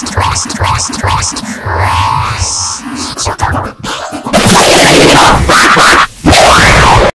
trust, trust, trust, trust.